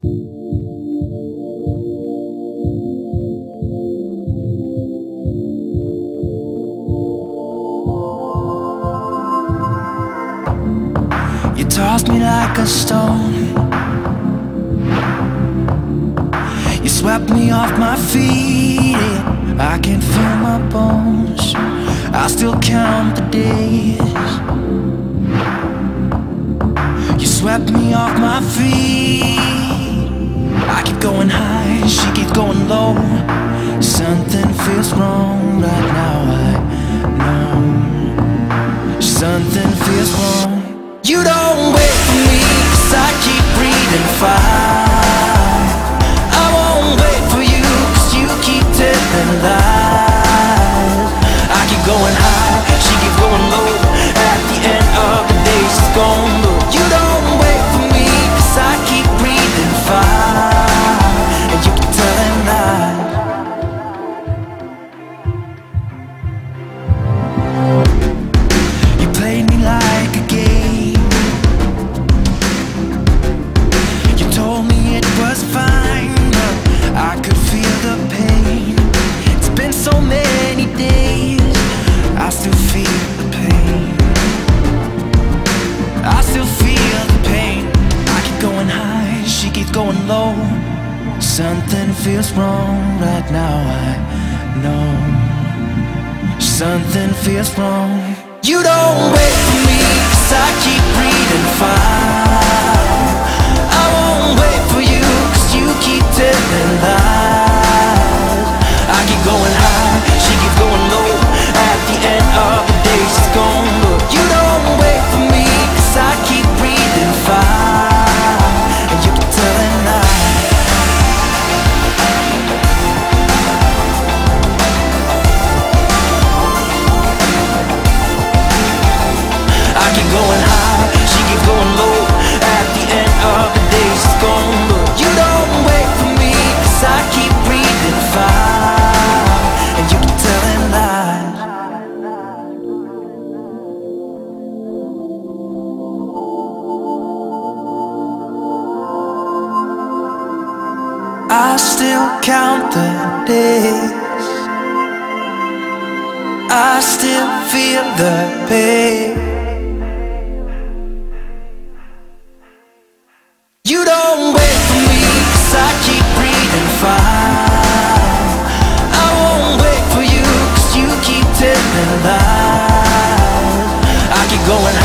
You tossed me like a stone. You swept me off my feet. Yeah. I can feel my bones. I still count the days. You swept me off my feet. going low. Something feels wrong right now, I know. Something feels wrong. You don't wait for me, cause I keep breathing fire. I still count the days. I still feel the pain. You don't wait for me cause I keep breathing fire I won't wait for you cause you keep telling lies. I keep going